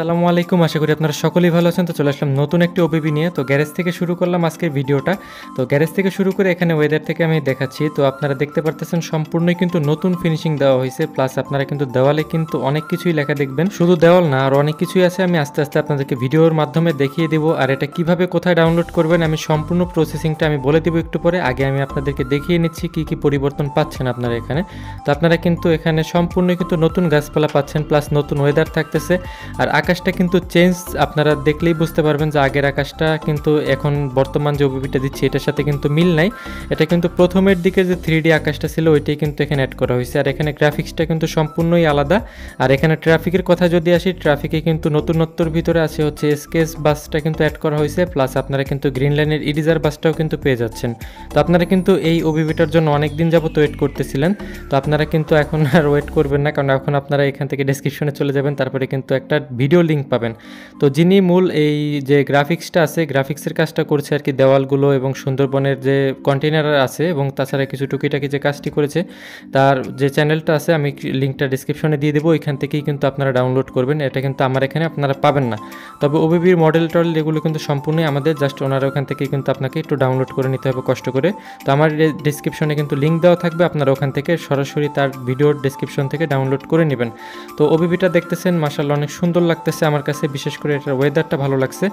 আসসালামু আলাইকুম। আশা করি আপনারা সকলেই ভালো আছেন। তো চলে আসলাম নতুন একটি ওবিবি নিয়ে। তো গ্যারেজ থেকে শুরু করলাম আজকের ভিডিওটা। তো গ্যারেজ থেকে শুরু করে এখানে ওয়েদার থেকে আমি দেখাচ্ছি। তো আপনারা দেখতে পারতেছেন সম্পূর্ণই কিন্তু নতুন ফিনিশিং দেওয়া হয়েছে। প্লাস আপনারা কিন্তু দেওয়ালে কিন্তু অনেক কিছুই লেখা দেখবেন। শুধু দেওয়াল না, আর অনেক কিছুই আছে। আমি আস্তে আস্তে আপনাদেরকে ভিডিওর মাধ্যমে দেখিয়ে দেবো। আর এটা কীভাবে কোথায় ডাউনলোড করবেন, আমি সম্পূর্ণ প্রসেসিংটা আমি বলে দেবো একটু পরে। আগে আমি আপনাদেরকে দেখিয়ে নিচ্ছি কি কি পরিবর্তন পাচ্ছেন আপনারা এখানে। তো আপনারা কিন্তু এখানে সম্পূর্ণ কিন্তু নতুন গাছপালা পাচ্ছেন। প্লাস নতুন ওয়েদার থাকতেছে। আর আকাশটা কিন্তু চেঞ্জ আপনারা দেখলেই বুঝতে পারবেন যে আগের আকাশটা কিন্তু এখন বর্তমান যে ওবিপিটা দিচ্ছি, এটার সাথে কিন্তু মিল নাই। এটা কিন্তু প্রথমের দিকে যে থ্রি আকাশটা ছিল, ওইটাই কিন্তু এখানে অ্যাড করা হয়েছে। আর এখানে গ্রাফিক্সটা কিন্তু সম্পূর্ণই আলাদা। আর এখানে ট্রাফিকের কথা যদি আসি ট্রাফিকে কিন্তু নতুনত্বর ভিতরে আছে হচ্ছে স্কেচ বাসটা কিন্তু অ্যাড করা হয়েছে। প্লাস আপনারা কিন্তু গ্রিন লাইনের ইডিজার বাসটাও কিন্তু পেয়ে যাচ্ছেন। তো আপনারা কিন্তু এই ওবিপিটার জন্য অনেক দিন যাবত ওয়েট করতেছিলেন। তো আপনারা কিন্তু এখন আর ওয়েট করবেন না, কারণ এখন আপনারা এখান থেকে ডিসক্রিপশনে চলে যাবেন। তারপরে কিন্তু একটা ভিডিও লিঙ্ক পাবেন। তো যিনি মূল এই যে গ্রাফিক্সটা আছে গ্রাফিক্সের কাজটা করছে আর কি দেওয়ালগুলো এবং সুন্দরবনের যে কন্টেনার আছে এবং তাছাড়া কিছু টুকিটাকি যে কাজটি করেছে, তার যে চ্যানেলটা আছে আমি লিঙ্কটা ডিসক্রিপশনে দিয়ে দেবো। ওইখান থেকেই কিন্তু আপনারা ডাউনলোড করবেন। এটা কিন্তু আমার এখানে আপনারা পাবেন না। তবে ওবিবির মডেল টডেল এগুলো কিন্তু সম্পূর্ণই আমাদের। জাস্ট ওনারা ওখান থেকেই কিন্তু আপনাকে একটু ডাউনলোড করে নিতে হবে কষ্ট করে। তো আমার ডিসক্রিপশনে কিন্তু লিঙ্ক দেওয়া থাকবে। আপনারা ওখান থেকে সরাসরি তার ভিডিওর ডিসক্রিপশন থেকে ডাউনলোড করে নেবেন। তো ওবিবিটা দেখতেছেন মাসাল্লাহ অনেক সুন্দর লাগতেছে আমার কাছে, বিশেষ করে এটার ওয়েদারটা ভালো লাগছে।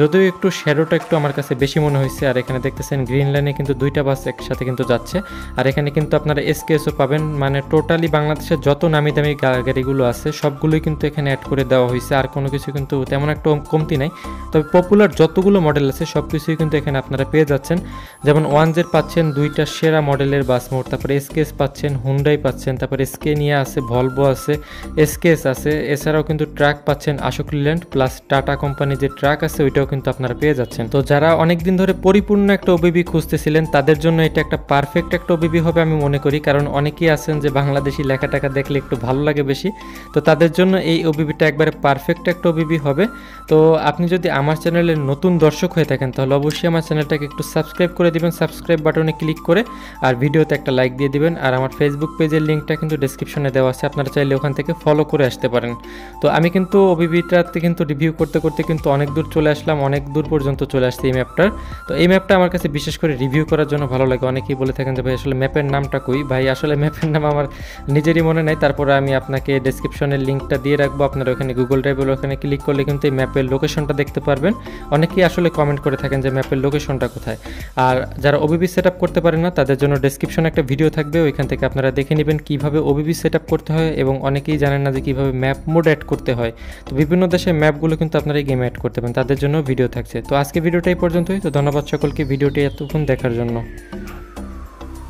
যদিও একটু শ্যাডোটা একটু আমার কাছে বেশি মনে হয়েছে আর এখানে দেখতেছেন গ্রিন লাইনে কিন্তু দুইটা বাস একসাথে কিন্তু যাচ্ছে। আর এখানে কিন্তু আপনারা এসকেএসও পাবেন মানে টোটালি বাংলাদেশের যত নামি দামি গাড়িগুলো আছে, সবগুলোই কিন্তু এখানে অ্যাড করে দেওয়া হয়েছে আর কোনো কিছু কিন্তু তেমন একটা কমতি নাই। তবে পপুলার যতগুলো মডেল আছে সব কিছুই কিন্তু এখানে আপনারা পেয়ে যাচ্ছেন। যেমন ওয়ান জেড পাচ্ছেন দুইটা সেরা মডেলের বাস মোড, তারপরে এসকেএস পাচ্ছেন হুন্ডাই পাচ্ছেন, তারপরে এসকে নিয়ে আছে ভলভো আছে এসকেএস আছে। এছাড়াও কিন্তু ট্রাক পাচ্ছেন Ashok Leyland plus Tata company যে ট্রাক আছে, ওইটাও কিন্তু আপনারা পেয়ে যাচ্ছেন। তো যারা অনেকদিন ধরে পরিপূর্ণ একটা ওবিবি খুঁজতেছিলেন, তাদের জন্য এটা একটা পারফেক্ট একটা ওবিবি হবে আমি মনে করি, কারণ অনেকেই আছেন যে বাংলাদেশি লেখা টাকা দেখলে একটু ভালো লাগে বেশি। তো তাদের জন্য এই ওবিবিটা একবারে পারফেক্ট একটা ওবিবি হবে। তো আপনি যদি আমার চ্যানেলের নতুন দর্শক হয়ে থাকেন, তাহলে অবশ্যই আমার চ্যানেলটাকে একটু সাবস্ক্রাইব করে দিবেন সাবস্ক্রাইব বাটনে ক্লিক করে, আর ভিডিওতে একটা লাইক দিয়ে দিবেন, আর আমার ফেসবুক পেজের লিঙ্কটা কিন্তু ডিসক্রিপশনে দেওয়া আছে, আপনারা চাইলে ওখান থেকে ফলো করে আসতে পারেন। তো আমি কিন্তু ওবিবিটাতে কিন্তু রিভিউ করতে করতে কিন্তু অনেক দূর চলে আসলাম, অনেক দূর পর্যন্ত চলে আসছে এই ম্যাপটার তো এই ম্যাপটা আমার কাছে বিশেষ করে রিভিউ করার জন্য ভালো লাগে। অনেকেই বলে থাকেন যে, ভাই, আসলে ম্যাপের নামটা কই? ভাই, আসলে ম্যাপের নাম আমার নিজেরই মনে নাই। তারপরে আমি আপনাকে ডিসক্রিপশনের লিঙ্কটা দিয়ে রাখব। আপনারা ওখানে গুগল ড্রাইভের ওখানে ক্লিক করলে কিন্তু এই ম্যাপের লোকেশনটা দেখতে পারবেন। অনেকেই আসলে কমেন্ট করে থাকেন যে ম্যাপের লোকেশনটা কোথায়? আর যারা ওবিবি সেট করতে পারেন না, তাদের জন্য ডিসক্রিপশনে একটা ভিডিও থাকবে। ওইখান থেকে আপনারা দেখে নেবেন কীভাবে ওবিবি সেট আপ করতে হয় এবং অনেকেই জানেন না যে, কীভাবে ম্যাপ মোড অ্যাড করতে হয়। তো বিভিন্ন দেশের ম্যাপগুলো কিন্তু আপনারা এই গেমে অ্যাড করতে পারেন। তাদের জন্য ভিডিও থাকছে। তো আজকে ভিডিওটাই পর্যন্তই। তো ধন্যবাদ সকলকে ভিডিওটি এতক্ষণ দেখার জন্য।